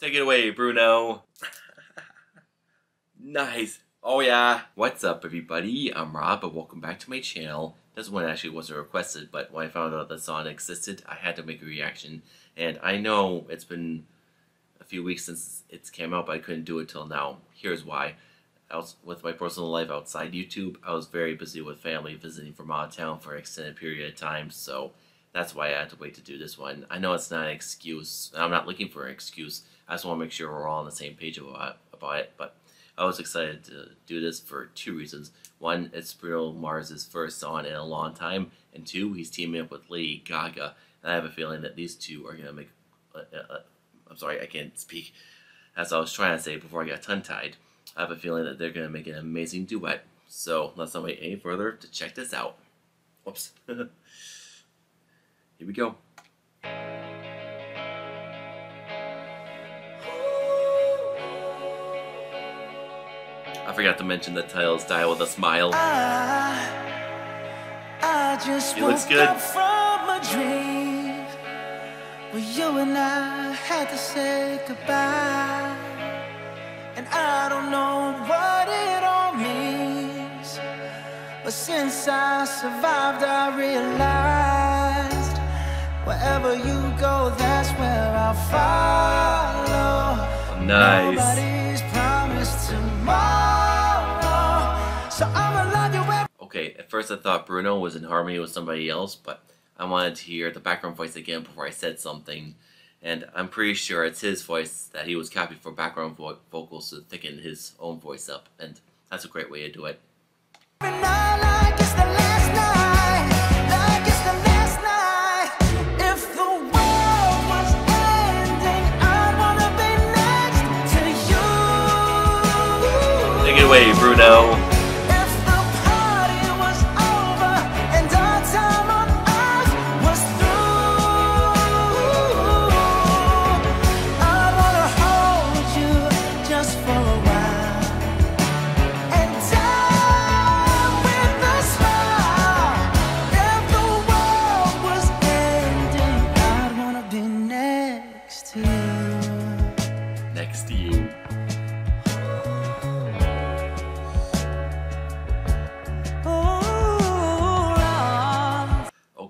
Take it away, Bruno. nice. Oh yeah. What's up, everybody? I'm Rob, and welcome back to my channel. This one actually wasn't requested, but when I found out that song existed, I had to make a reaction. And I know it's been a few weeks since it's came out, but I couldn't do it till now. Here's why. With my personal life outside YouTube, I was very busy with family visiting from out of town for an extended period of time, so that's why I had to wait to do this one. I know it's not an excuse. I'm not looking for an excuse. I just want to make sure we're all on the same page about, about it. But I was excited to do this for two reasons. One, it's Bruno Mars' first song in a long time. And two, he's teaming up with Lady Gaga. And I have a feeling that these two are going to make... Uh, uh, I'm sorry, I can't speak. As I was trying to say before I got tongue-tied. I have a feeling that they're going to make an amazing duet. So let's not wait any further to check this out. Whoops. Here we go. I forgot to mention the title's Die With A Smile. I, I just He looks woke good. from a dream where you and I had to say goodbye. And I don't know what it all means. But since I survived, I realized wherever you go, that's where I'll follow. Nice. Nobody's promised tomorrow. So I'ma love you every Okay, at first I thought Bruno was in harmony with somebody else, but I wanted to hear the background voice again before I said something. And I'm pretty sure it's his voice that he was copied for background vo vocals to thicken his own voice up. And that's a great way to do it. Away, Bruno.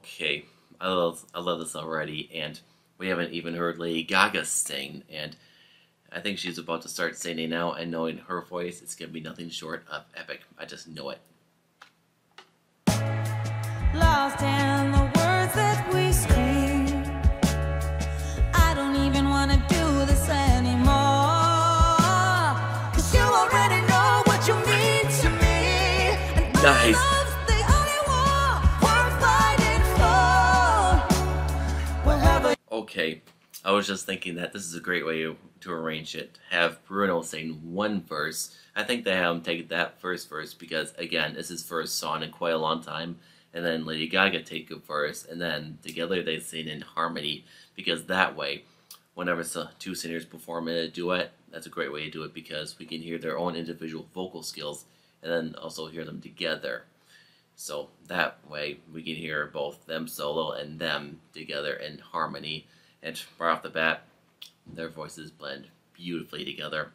Okay, I love I love this already, and we haven't even heard Lady Gaga sing, and I think she's about to start singing now. And knowing her voice, it's gonna be nothing short of epic. I just know it. Lost in the words that we scream. I don't even wanna do this anymore. 'Cause you already know what you mean to me. Nice. Okay, I was just thinking that this is a great way to, to arrange it. Have Bruno sing one verse. I think they have him take that first verse because, again, it's his first song in quite a long time. And then Lady Gaga take a verse, and then together they sing in harmony because that way, whenever two singers perform in a duet, that's a great way to do it because we can hear their own individual vocal skills and then also hear them together. So that way we can hear both them solo and them together in harmony. And right off the bat, their voices blend beautifully together.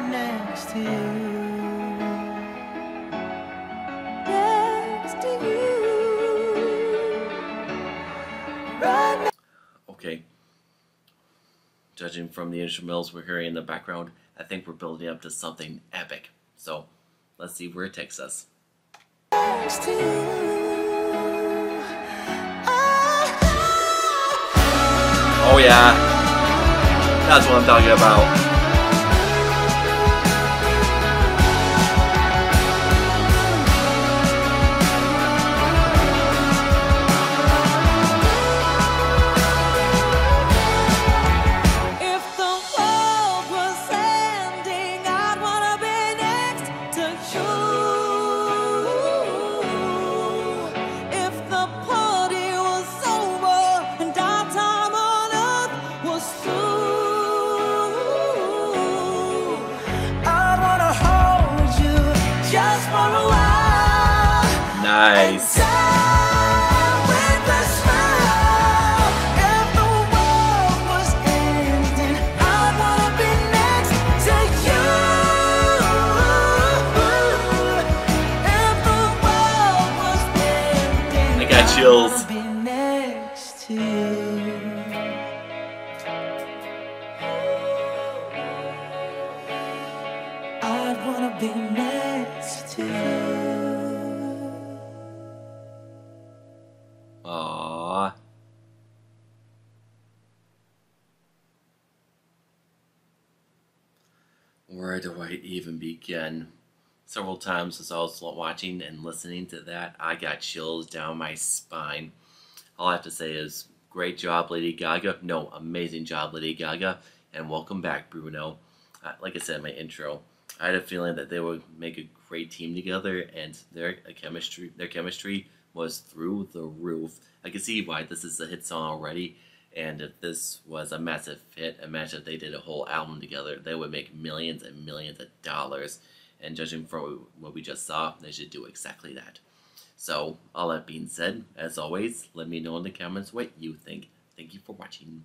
right next to you. Next to you. Right okay. Judging from the instrumentals we're hearing in the background, I think we're building up to something epic. So, let's see where it takes us. Ah. Oh yeah, that's what I'm talking about. To you. Aww. Where do I even begin? Several times as I was watching and listening to that, I got chills down my spine. All I have to say is, great job, Lady Gaga. No, amazing job, Lady Gaga. And welcome back, Bruno. Uh, like I said in my intro, I had a feeling that they would make a great team together, and their chemistry, their chemistry was through the roof. I can see why this is a hit song already, and if this was a massive hit, imagine if they did a whole album together, they would make millions and millions of dollars. And judging from what we just saw, they should do exactly that. So, all that being said, as always, let me know in the comments what you think. Thank you for watching.